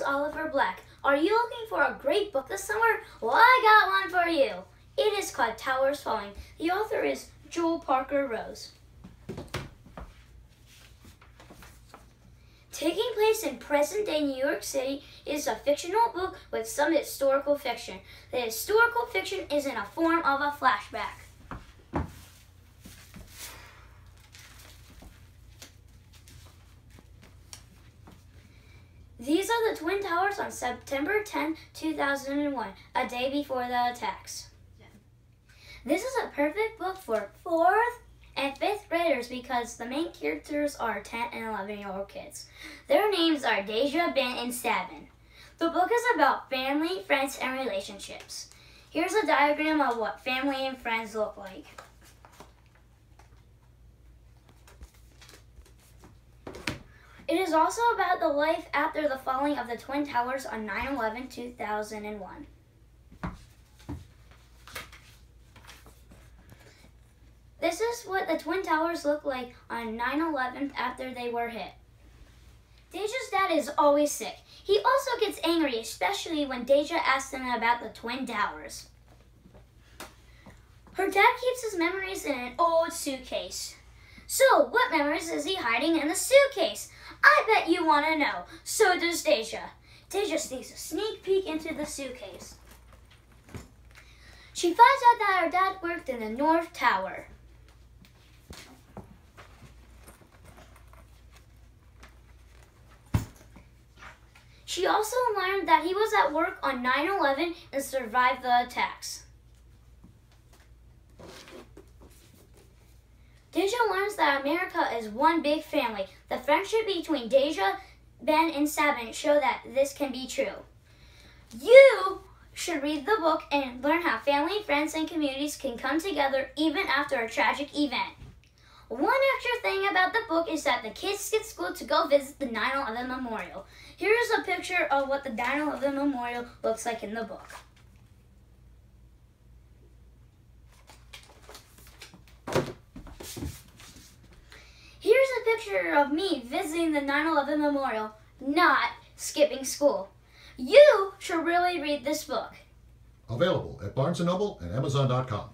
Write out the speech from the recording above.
is Oliver Black. Are you looking for a great book this summer? Well, I got one for you. It is called Towers Falling. The author is Jewell Parker Rhodes. Taking place in present day New York City is a fictional book with some historical fiction. The historical fiction is in a form of a flashback. These are the Twin Towers on September 10, 2001, a day before the attacks. This is a perfect book for 4th and 5th graders because the main characters are 10 and 11 year old kids. Their names are Deja, Ben, and Sabeen. The book is about family, friends, and relationships. Here's a diagram of what family and friends look like. It is also about the life after the falling of the Twin Towers on 9 11 2001. This is what the Twin Towers look like on 9 11 after they were hit. Deja's dad is always sick. He also gets angry, especially when Deja asks him about the Twin Towers. Her dad keeps his memories in an old suitcase. So, what memories is he hiding in the suitcase? I bet you want to know. So does Deja. Deja sneaks a sneak peek into the suitcase. She finds out that her dad worked in the North Tower. She also learned that he was at work on 9 11 and survived the attacks. Deja learns that America is one big family. The friendship between Deja, Ben, and Sabeen show that this can be true. You should read the book and learn how family, friends, and communities can come together even after a tragic event. One extra thing about the book is that the kids skip school to go visit the 9-11 Memorial. Here's a picture of what the 9-11 Memorial looks like in the book. Here's a picture of me visiting the 9-11 Memorial, not skipping school. You should really read this book. Available at Barnes & Noble and Amazon.com.